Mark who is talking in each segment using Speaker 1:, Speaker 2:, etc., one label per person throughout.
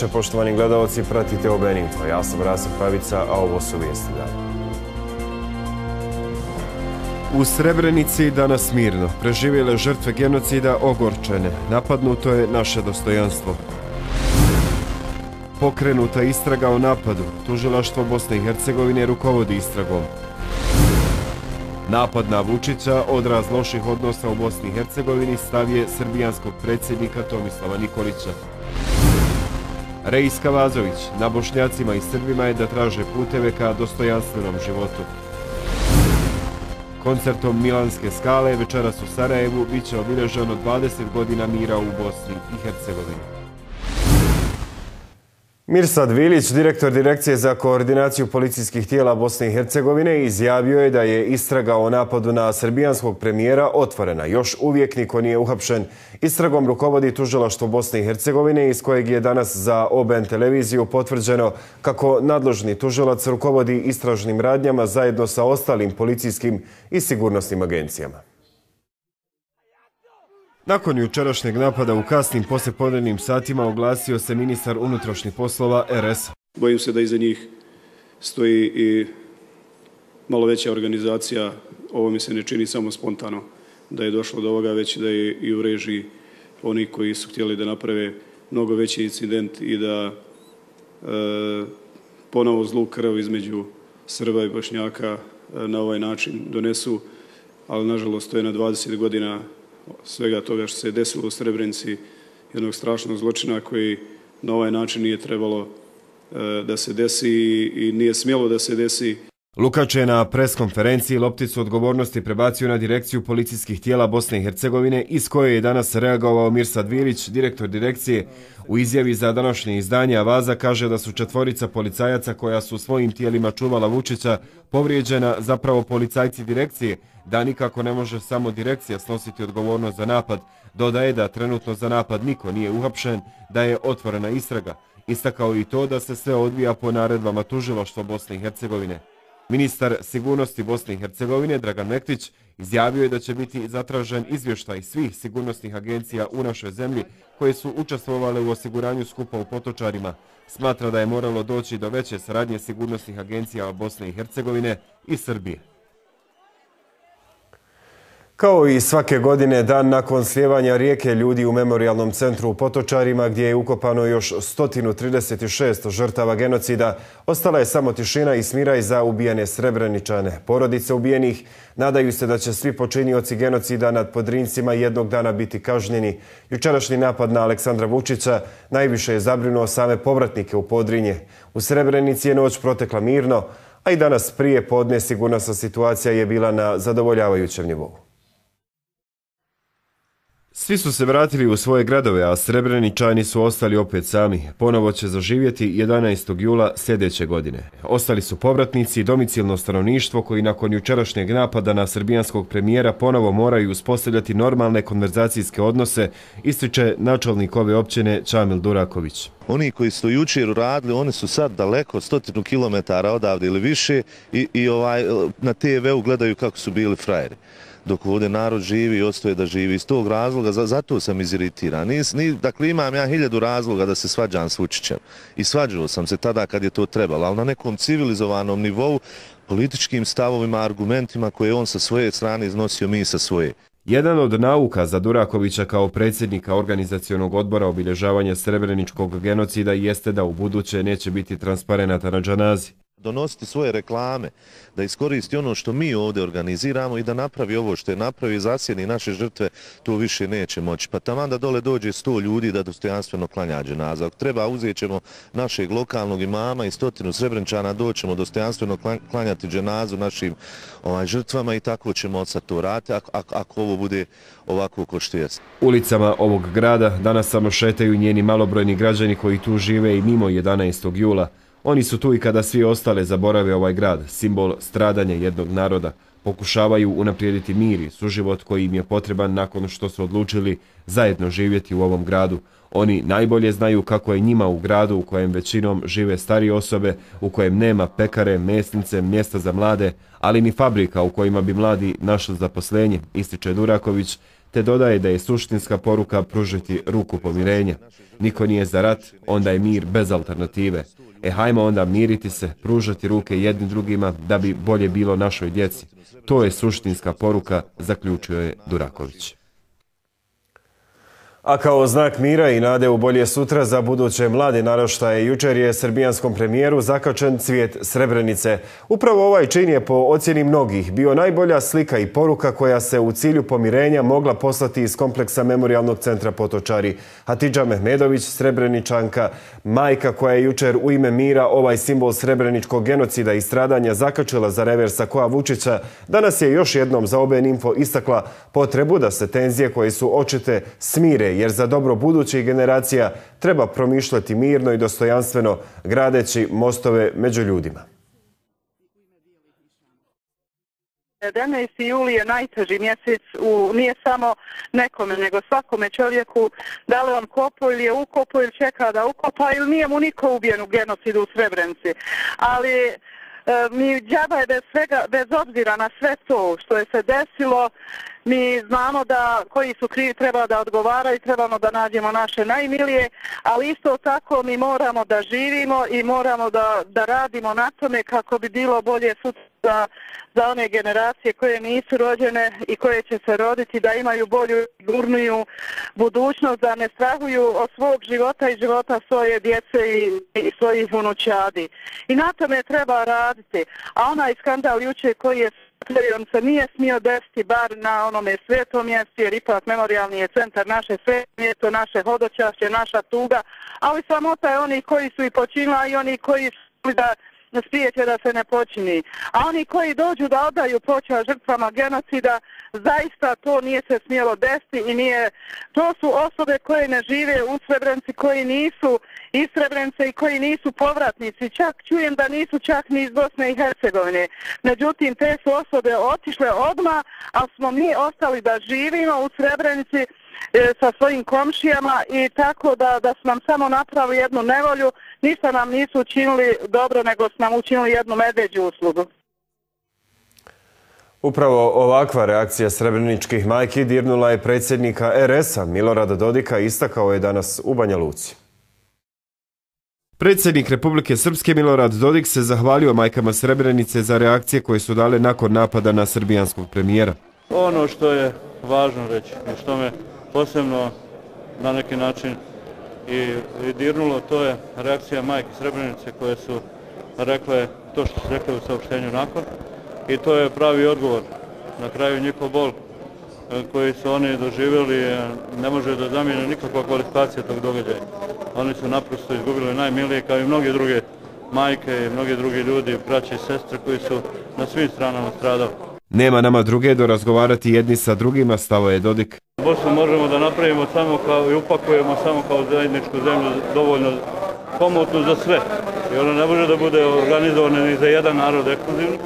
Speaker 1: veče, poštovani gledalci, pratite OBN Info. Ja sam Rasim Pavica, a ovo su vijesti dana. U Srebrenici danas mirno. Preživjele žrtve genocida ogorčene. Napadnuto je naše dostojanstvo. Pokrenuta istraga o napadu. Tužilaštvo Bosne i Hercegovine rukovodi istragom. Napad na Vučića, odraz loših odnosa u Bosni i Hercegovini, stavije srbijanskog predsjednika Tomislava Nikolića. Rejs Kavazović, na bošnjacima i srbima je da traže puteve ka dostojanstvenom životu. Koncertom Milanske skale večeras u Sarajevu biće obilježeno 20 godina mira u Bosni i Hercegovini. Mirsad Vilić, direktor Direkcije za koordinaciju policijskih tijela Bosne i Hercegovine, izjavio je da je istraga o napadu na srbijanskog premijera otvorena. Još uvijek niko nije uhapšen. Istragom rukovodi tužilaštvo Bosne i Hercegovine, iz kojeg je danas za OBN televiziju potvrđeno kako nadložni tužilac rukovodi istražnim radnjama zajedno sa ostalim policijskim i sigurnosnim agencijama. Nakon jučerašnjeg napada u kasnim poslepodrednim satima oglasio se ministar unutrašnjih poslova RS.
Speaker 2: Bojim se da iza njih stoji i malo veća organizacija. Ovo mi se ne čini samo spontano da je došlo do ovoga, već da je i u režiji oni koji su htjeli da naprave mnogo veći incident i da e, ponovo zlu krv između Srba i Bošnjaka e, na ovaj način donesu, ali nažalost to je na 20 godina svega toga što se je desilo u Srebrenici, jednog strašnog zločina koji na ovaj način nije trebalo eh, da se desi i nije smjelo da se desi.
Speaker 1: Lukač je na preskonferenciji lopticu odgovornosti prebacio na direkciju policijskih tijela Bosne i Hercegovine, iz koje je danas reagovao Mirsad Vilić, direktor direkcije. U izjavi za današnje izdanje Avaza kaže da su četvorica policajaca koja su svojim tijelima čuvala Vučića povrijeđena zapravo policajci direkcije, da nikako ne može samo direkcija snositi odgovornost za napad. Dodaje da trenutno za napad niko nije uhapšen, da je otvorena istraga. Istakao i to da se sve odvija po naredbama tužiloštva Bosne i Hercegovine. Ministar sigurnosti Bosne i Hercegovine Dragan Mektić izjavio je da će biti zatražen izvještaj svih sigurnosnih agencija u našoj zemlji koje su učestvovale u osiguranju skupa u potočarima. Smatra da je moralo doći do veće saradnje sigurnosnih agencija Bosne i Hercegovine i Srbije. Kao i svake godine, dan nakon slijevanja rijeke ljudi u memorialnom centru u Potočarima, gdje je ukopano još 136 žrtava genocida, ostala je samo tišina i smiraj za ubijene srebreničane. Porodice ubijenih nadaju se da će svi počinioci genocida nad podrincima jednog dana biti kažnjeni. Jučerašnji napad na Aleksandra Vučića najviše je zabrinuo same povratnike u podrinje. U Srebrenici je noć protekla mirno, a i danas prije podne sigurnosna situacija je bila na zadovoljavajućem nivou. Svi su se vratili u svoje gradove, a srebreničani su ostali opet sami. Ponovo će zaživjeti 11. jula sljedeće godine. Ostali su povratnici i domicilno stanovništvo koji nakon jučerašnjeg napada na srbijanskog premijera ponovo moraju uspostavljati normalne konverzacijske odnose, ističe načelnik ove općine Čamil Duraković.
Speaker 3: Oni koji su jučer uradili, oni su sad daleko, stotinu kilometara odavde ili više i, i ovaj, na TV-u gledaju kako su bili frajeri dok ovdje narod živi i ostaje da živi. Iz tog razloga, zato sam iziritiran. Nis, dakle, imam ja hiljadu razloga da se svađam s Vučićem. I svađao sam se tada kad je to trebalo, ali na nekom civilizovanom nivou, političkim stavovima, argumentima koje on sa svoje strane iznosio, mi sa svoje.
Speaker 1: Jedan od nauka za Durakovića kao predsjednika organizacijonog odbora obilježavanja srebreničkog genocida jeste da u buduće neće biti transparenata na džanazi
Speaker 3: donositi svoje reklame, da iskoristi ono što mi ovdje organiziramo i da napravi ovo što je napravi zasjedni naše žrtve, to više neće moći. Pa tamo da dole dođe sto ljudi da dostojanstveno klanja dženaza. Ako treba, uzet ćemo našeg lokalnog imama i stotinu srebrenčana, doćemo dostojanstveno klanjati dženazu našim ovaj, žrtvama i tako ćemo od sad to rati, ako, ako, ako ovo bude ovako ko što je.
Speaker 1: Ulicama ovog grada danas samo šetaju njeni malobrojni građani koji tu žive i mimo 11. jula. Oni su tu i kada svi ostale zaborave ovaj grad, simbol stradanja jednog naroda, pokušavaju unaprijediti mir i suživot koji im je potreban nakon što su odlučili zajedno živjeti u ovom gradu. Oni najbolje znaju kako je njima u gradu u kojem većinom žive stari osobe, u kojem nema pekare, mesnice, mjesta za mlade, ali ni fabrika u kojima bi mladi našli zaposlenje, ističe Duraković, te dodaje da je suštinska poruka pružiti ruku pomirenja. Niko nije za rat, onda je mir bez alternative. E hajmo onda miriti se, pružati ruke jednim drugima da bi bolje bilo našoj djeci. To je suštinska poruka, zaključio je Duraković. A kao znak mira i nade u bolje sutra za buduće mlade naroštaje, jučer je srbijanskom premijeru zakačen cvijet Srebrenice. Upravo ovaj čin je po ocjeni mnogih bio najbolja slika i poruka koja se u cilju pomirenja mogla poslati iz kompleksa Memorialnog centra Potočari. Hatidža Mehmedović, Srebreničanka, majka koja je jučer u ime mira ovaj simbol srebreničkog genocida i stradanja zakačila za reversa koja Vučića, danas je još jednom za OBN Info istakla potrebu da se tenzije koje su očite smire jer za dobro budućih generacija treba promišljati mirno i dostojanstveno, gradeći mostove među ljudima.
Speaker 4: 11. juli je najteži mjesec, u, nije samo nekome, nego svakome čovjeku, da li on kopo ili je ukopo ili čeka da ukopa ili nije mu niko ubijen u genocidu u Srebrenici. Ali E, mi džaba je bez, svega, bez obzira na sve to što je se desilo, Mi znamo da koji su krivi treba da odgovaraju, trebamo da nađemo naše najmilije, ali isto tako mi moramo da živimo i moramo da, da radimo na tome kako bi bilo bolje sutra za, za one generacije koje nisu rođene i koje će se roditi, da imaju bolju, gurniju budućnost, da ne strahuju od svog života i života svoje djece i, i svojih unučadi. I na tome treba raditi. A onaj skandal juče koji je on se nije smio desiti bar na onome svetom mjestu, jer ipak memorialni je centar naše svetom mjesto, naše hodočašće, naša tuga, ali samota je oni koji su i počinila i oni koji su da sprijeće da se ne počini. A oni koji dođu da odaju poča žrtvama genocida, zaista to nije se smjelo desiti i nije, to su osobe koje ne žive u Srebrenci, koji nisu iz Srebrenice i koji nisu povratnici. Čak čujem da nisu čak ni iz Bosne i Hercegovine. Međutim, te su osobe otišle odma, a smo mi ostali da živimo u Srebrenici, sa svojim komšijama i tako da, da su nam samo napravili jednu nevolju, ništa nam nisu učinili dobro, nego su nam učinili jednu medveđu uslugu.
Speaker 1: Upravo ovakva reakcija srebreničkih majki dirnula je predsjednika RS-a Milorada Dodika istakao je danas u Banja Luci. Predsjednik Republike Srpske Milorad Dodik se zahvalio majkama Srebrenice za reakcije koje su dale nakon napada na srbijanskog premijera.
Speaker 5: Ono što je važno reći i što me posebno na neki način i, i dirnulo, to je reakcija majke Srebrenice koje su rekle to što su rekli u saopštenju nakon i to je pravi odgovor na kraju njihov bol e, koji su oni doživjeli e, ne može da zamijene nikakva kvalifikacija tog događaja. Oni su naprosto izgubili najmilije kao i mnoge druge majke i mnogi drugi ljudi, braće i sestre koji su na svim stranama stradali.
Speaker 1: Nema nama druge do razgovarati jedni sa drugima, stavo je Dodik.
Speaker 5: Bosnu možemo da napravimo samo kao i upakujemo samo kao zajedničku zemlju dovoljno komotnu za sve. I ono ne može da bude organizovano ni za jedan narod ekskluzivno,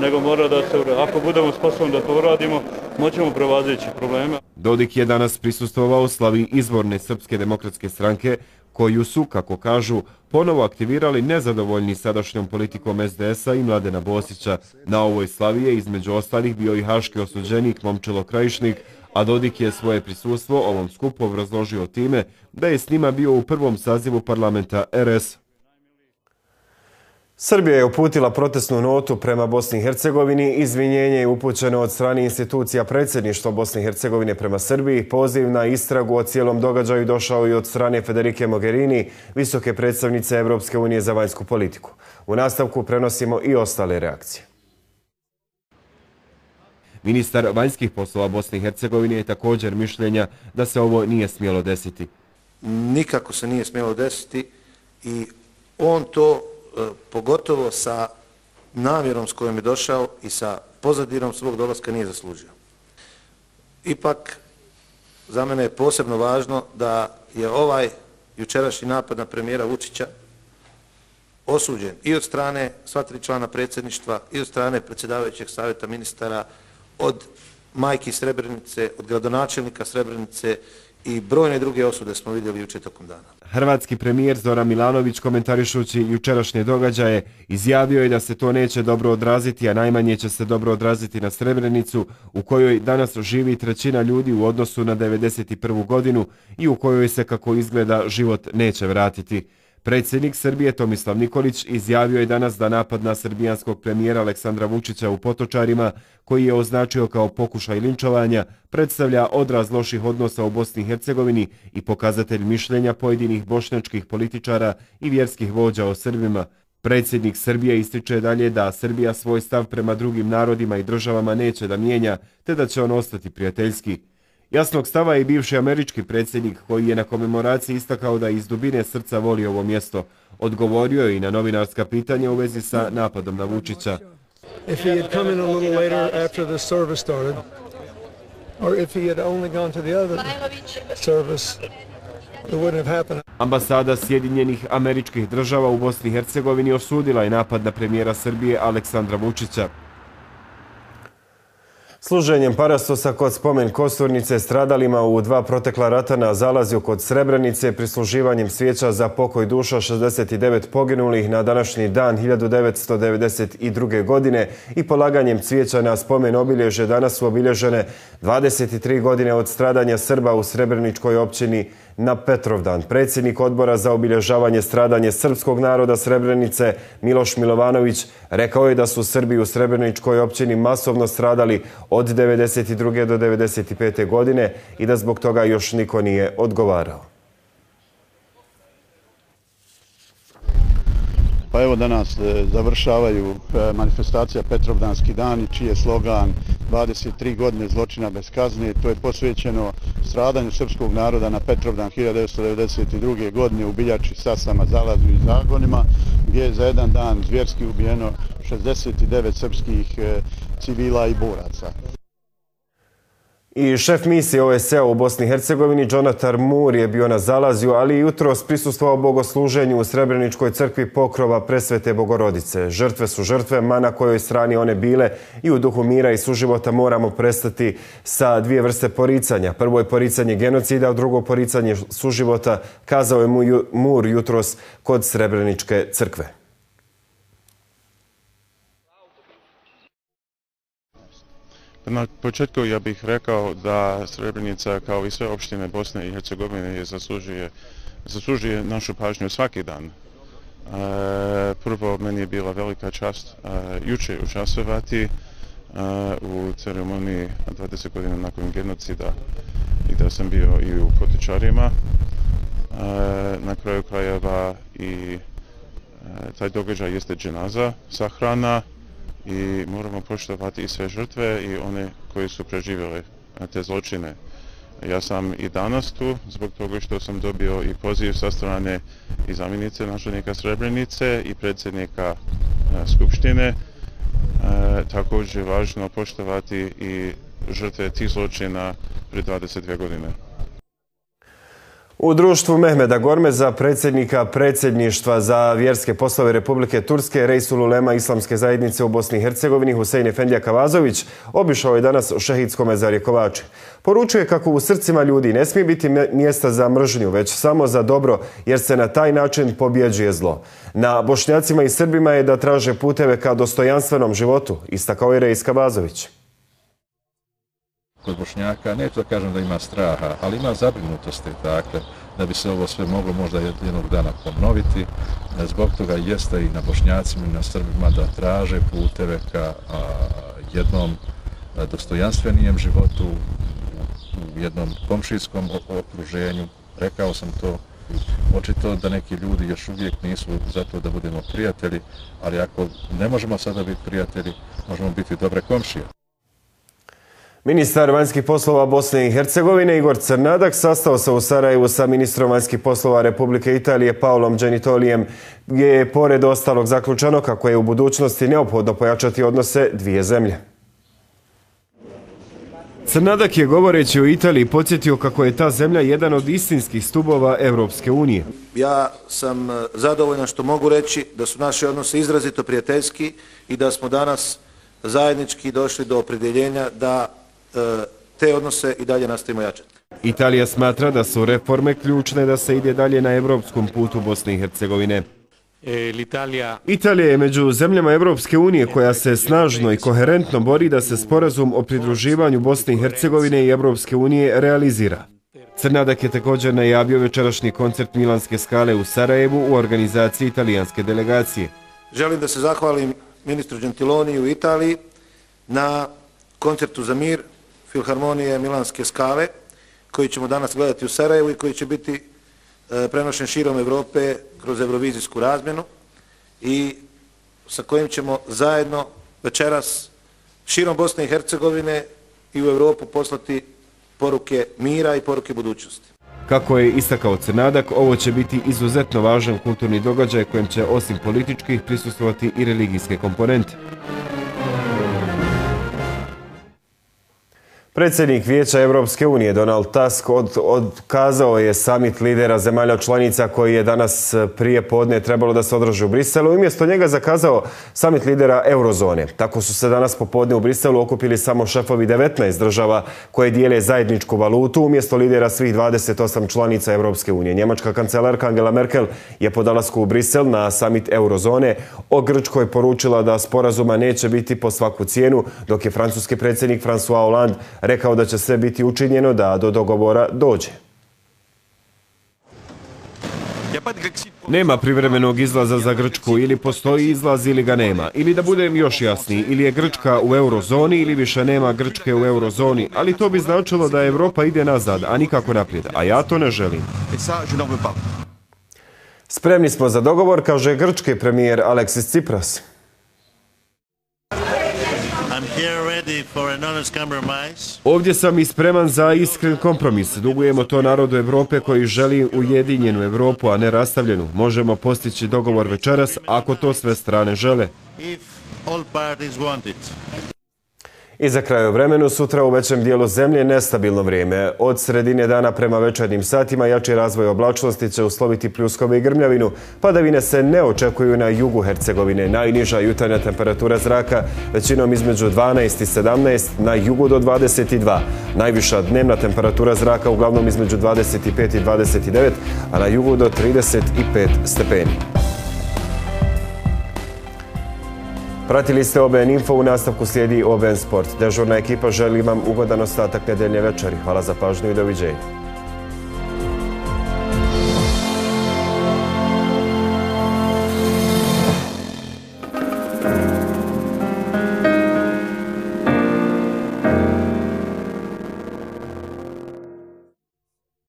Speaker 5: nego mora da se, ako budemo sposobni da to uradimo, moćemo prevazići probleme.
Speaker 1: Dodik je danas prisustovao slavi izvorne Srpske demokratske stranke, koju su, kako kažu, ponovo aktivirali nezadovoljni sadašnjom politikom SDS-a i Mladena Bosića. Na ovoj slavi je između ostalih bio i haški osuđenik Momčilo Krajišnik, a Dodik je svoje prisustvo ovom skupu razložio time da je s njima bio u prvom sazivu parlamenta RS. Srbija je uputila protestnu notu prema Bosni i Hercegovini. Izvinjenje je upućeno od strane institucija predsjedništva Bosne i Hercegovine prema Srbiji. Poziv na istragu o cijelom događaju došao i od strane Federike Mogherini, visoke predstavnice Evropske unije za vanjsku politiku. U nastavku prenosimo i ostale reakcije. Ministar vanjskih poslova Bosne i Hercegovine je također mišljenja da se ovo nije smjelo desiti.
Speaker 6: Nikako se nije smjelo desiti i on to E, pogotovo sa namjerom s kojom je došao i sa pozadirom svog dolaska nije zaslužio. Ipak, za mene je posebno važno da je ovaj jučerašnji napad na premijera Vučića osuđen i od strane sva tri člana predsjedništva i od strane predsjedavajućeg savjeta ministara od majki Srebrenice, od gradonačelnika Srebrenice i brojne druge osude smo vidjeli juče tokom dana.
Speaker 1: Hrvatski premijer Zoran Milanović komentarišući jučerašnje događaje izjavio je da se to neće dobro odraziti, a najmanje će se dobro odraziti na Srebrenicu u kojoj danas živi trećina ljudi u odnosu na 1991. godinu i u kojoj se kako izgleda život neće vratiti. Predsjednik Srbije Tomislav Nikolić izjavio je danas da napad na srbijanskog premijera Aleksandra Vučića u Potočarima, koji je označio kao pokušaj linčovanja, predstavlja odraz loših odnosa u Bosni i Hercegovini i pokazatelj mišljenja pojedinih bošnjačkih političara i vjerskih vođa o Srbima. Predsjednik Srbije ističe dalje da Srbija svoj stav prema drugim narodima i državama neće da mijenja, te da će on ostati prijateljski. Jasnog stava je i bivši američki predsjednik koji je na komemoraciji istakao da iz dubine srca voli ovo mjesto. Odgovorio je i na novinarska pitanja u vezi sa napadom na Vučića.
Speaker 7: If he had come in a little later after the service started, or if he had only gone to the other service.
Speaker 1: Ambasada Sjedinjenih američkih država u Bosni i Hercegovini osudila je napad na premijera Srbije Aleksandra Vučića. Služenjem parastosa kod spomen Kosturnice stradalima u dva protekla rata na zalazju kod Srebrenice prisluživanjem svijeća za pokoj duša 69 poginulih na današnji dan 1992. godine i polaganjem cvijeća na spomen obilježe danas su obilježene 23 godine od stradanja Srba u Srebreničkoj općini na Petrovdan. Predsjednik odbora za obilježavanje stradanje srpskog naroda Srebrenice Miloš Milovanović rekao je da su Srbi u Srebreničkoj općini masovno stradali od 1992. do 1995. godine i da zbog toga još niko nije odgovarao.
Speaker 8: Pa evo danas e, završavaju e, manifestacija Petrovdanski dan, čiji je slogan 23 godine zločina bez kazne. To je posvećeno stradanju srpskog naroda na Petrovdan 1992. godine u Biljači, Sasama, Zalazu i Zagonima, gdje je za jedan dan zvjerski ubijeno 69 srpskih eh, civila i boraca.
Speaker 1: I šef misije OSE u Bosni i Hercegovini, Jonathan Moore, je bio na zalazju, ali i jutro prisustvao bogosluženju u Srebreničkoj crkvi pokrova presvete bogorodice. Žrtve su žrtve, ma na kojoj strani one bile i u duhu mira i suživota moramo prestati sa dvije vrste poricanja. Prvo je poricanje genocida, a drugo poricanje suživota, kazao je Moore jutros kod Srebreničke crkve.
Speaker 8: Na početku ja bih rekao da Srebrenica kao i sve opštine Bosne i Hercegovine je zaslužuje, zaslužuje našu pažnju svaki dan. E, prvo, meni je bila velika čast e, juče učestvovati e, u ceremoniji 20 godina nakon genocida i da sam bio i u Potičarima. E, na kraju krajeva i e, taj događaj jeste dženaza, sahrana, i moramo poštovati i sve žrtve i one koji su preživjeli te zločine. Ja sam i danas tu zbog toga što sam dobio i poziv sa strane i zamjenice načelnika Srebrenice i predsjednika Skupštine. E, također je važno poštovati i žrtve tih zločina pre 22 godine.
Speaker 1: U društvu Mehmeda Gormeza, predsjednika predsjedništva za vjerske poslove Republike Turske, Rejsul Ulema Islamske zajednice u Bosni i Hercegovini, Husein Efendija Kavazović, obišao je danas u Šehidskom mezarje Kovači. Poručuje kako u srcima ljudi ne smije biti mjesta za mržnju, već samo za dobro, jer se na taj način pobjeđuje zlo. Na bošnjacima i srbima je da traže puteve ka dostojanstvenom životu, istakao je Rejs Kavazović
Speaker 9: kod Bošnjaka, neću da kažem da ima straha, ali ima zabrinutosti, dakle, da bi se ovo sve moglo možda jednog dana ponoviti. Zbog toga jeste i na Bošnjacima i na Srbima da traže puteve ka a, jednom dostojanstvenijem životu, u jednom komšijskom okruženju. Rekao sam to, očito da neki ljudi još uvijek nisu zato da budemo prijatelji, ali ako ne možemo sada biti prijatelji, možemo biti dobre komšije.
Speaker 1: Ministar vanjskih poslova Bosne i Hercegovine Igor Crnadak sastao se u Sarajevu sa ministrom vanjskih poslova Republike Italije Paolom Genitolijem gdje je pored ostalog zaključeno kako je u budućnosti neophodno pojačati odnose dvije zemlje. Crnadak je govoreći o Italiji podsjetio kako je ta zemlja jedan od istinskih stubova Evropske unije.
Speaker 6: Ja sam e, zadovoljan što mogu reći da su naše odnose izrazito prijateljski i da smo danas zajednički došli do opredeljenja da te odnose i dalje nastavimo jačati.
Speaker 1: Italija smatra da su reforme ključne da se ide dalje na evropskom putu Bosne i Hercegovine.
Speaker 10: E,
Speaker 1: Italija je među zemljama Evropske unije koja se snažno i koherentno bori da se sporazum o pridruživanju Bosne i Hercegovine i Evropske unije realizira. Crnadak je također najavio večerašnji koncert Milanske skale u Sarajevu u organizaciji italijanske delegacije.
Speaker 6: Želim da se zahvalim ministru Gentiloni u Italiji na koncertu za mir Filharmonije Milanske skale koji ćemo danas gledati u Sarajevu i koji će biti e, prenošen širom Evrope kroz evrovizijsku razmjenu i sa kojim ćemo zajedno večeras širom Bosne i Hercegovine i u Evropu poslati poruke mira i poruke budućnosti.
Speaker 1: Kako je istakao Crnadak, ovo će biti izuzetno važan kulturni događaj kojem će osim političkih prisustovati i religijske komponente. Predsjednik Vijeća Evropske unije Donald Tusk odkazao je samit lidera zemalja članica koji je danas eh, prije podne trebalo da se održi u Briselu. Umjesto njega zakazao samit lidera Eurozone. Tako su se danas popodne u Briselu okupili samo šefovi 19 država koje dijele zajedničku valutu umjesto lidera svih 28 članica Evropske unije. Njemačka kancelarka Angela Merkel je po dalasku u Brisel na samit Eurozone o Grčkoj poručila da sporazuma neće biti po svaku cijenu, dok je francuski predsjednik François Hollande rekao da će sve biti učinjeno da do dogovora dođe. Nema privremenog izlaza za Grčku, ili postoji izlaz ili ga nema. Ili da budem još jasniji, ili je Grčka u eurozoni ili više nema Grčke u eurozoni, ali to bi značilo da Evropa ide nazad, a nikako naprijed, a ja to ne želim. Spremni smo za dogovor, kaže grčki premijer Aleksis Ovdje sam i spreman za iskren kompromis. Dugujemo to narodu Evrope koji želi ujedinjenu Evropu, a ne rastavljenu. Možemo postići dogovor večeras ako to sve strane žele. I za kraju vremenu sutra u većem dijelu zemlje nestabilno vrijeme. Od sredine dana prema večernim satima jači razvoj oblačnosti će usloviti pljuskove i grmljavinu. Padavine se ne očekuju na jugu Hercegovine. Najniža jutarnja temperatura zraka većinom između 12 i 17, na jugu do 22. Najviša dnevna temperatura zraka uglavnom između 25 i 29, a na jugu do 35 stepeni. Pratili ste OBN Info, u nastavku slijedi OBN Sport. Dežurna ekipa želi vam ugodan ostatak nedeljne večeri. Hvala za pažnju i doviđenje.